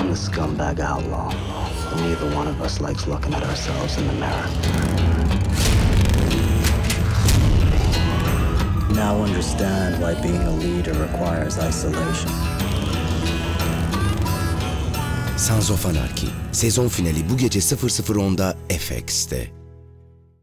I'm the scumbag outlaw. And neither one of us likes looking at ourselves in the mirror. Now understand why being a leader requires isolation. Sons of Anarchy sezon finali bu gece 00.10'da FX'te.